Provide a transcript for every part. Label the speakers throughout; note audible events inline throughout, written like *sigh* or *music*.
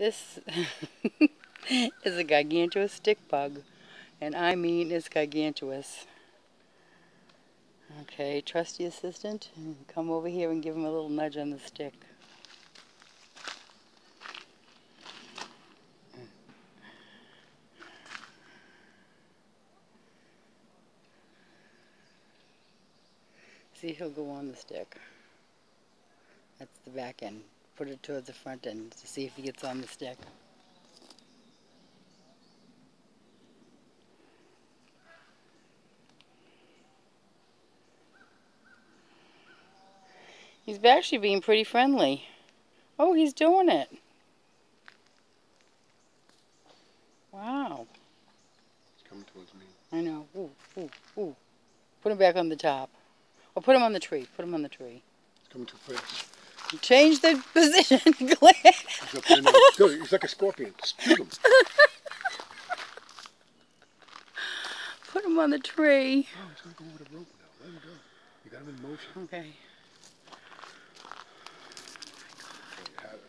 Speaker 1: This *laughs* is a gigantuous stick bug. And I mean it's gigantuous. Okay, trusty assistant, come over here and give him a little nudge on the stick. See, he'll go on the stick. That's the back end. Put it towards the front end to see if he gets on the stick. He's actually being pretty friendly. Oh, he's doing it. Wow.
Speaker 2: He's coming towards me.
Speaker 1: I know. Ooh, ooh, ooh. Put him back on the top. Or put him on the tree. Put him on the tree.
Speaker 2: He's coming too fast.
Speaker 1: Change the position, *laughs* Glenn.
Speaker 2: He's up there now. Go, he's like a scorpion. Shoot him.
Speaker 1: Put him on the tree.
Speaker 2: Oh, he's gonna go over the rope now. Let him go. You got him in motion.
Speaker 1: Okay.
Speaker 2: Oh it.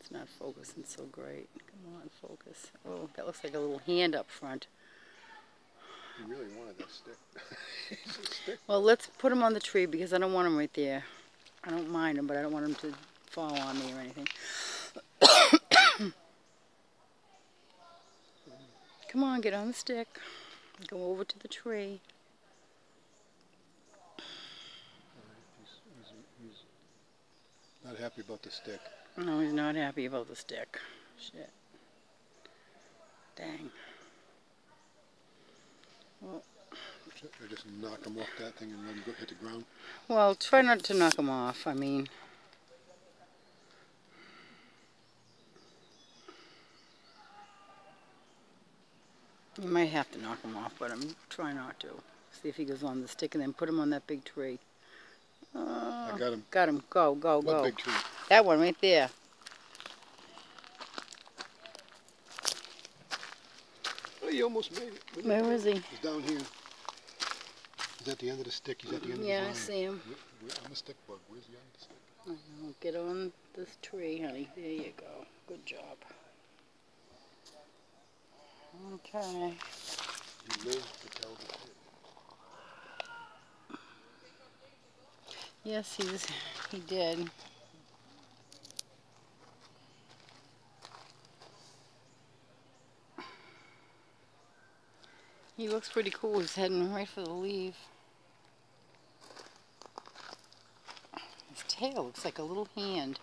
Speaker 1: It's not focusing so great. Come on, focus. Oh, that looks like a little hand up front.
Speaker 2: He really wanted that stick. *laughs* stick.
Speaker 1: Well, let's put him on the tree because I don't want him right there. I don't mind him, but I don't want him to fall on me or anything. *coughs* Come on, get on the stick. Go over to the tree.
Speaker 2: He's, he's, he's not happy about the stick.
Speaker 1: No, he's not happy about the stick. Shit. Dang. Well,
Speaker 2: I just knock him off that thing and let him go hit the ground.
Speaker 1: well, try not to knock them off. I mean, you might have to knock him off, but I'm trying not to. See if he goes on the stick and then put him on that big tree. Uh,
Speaker 2: I got him.
Speaker 1: got him. Go, go,
Speaker 2: What
Speaker 1: go.
Speaker 2: big tree?
Speaker 1: That one right there.
Speaker 2: He almost made it.
Speaker 1: Where is he?
Speaker 2: He's down here. He's at the end of the stick. He's at the end
Speaker 1: Yeah,
Speaker 2: of
Speaker 1: I
Speaker 2: the line.
Speaker 1: see him.
Speaker 2: Where, where, I'm a stick bug. Where's the end of the stick?
Speaker 1: Get on this tree, honey. There you go. Good job. Okay.
Speaker 2: He lives to tell the tale.
Speaker 1: Yes, he was. He did. He looks pretty cool. He's heading right for the leaf. His tail looks like a little hand.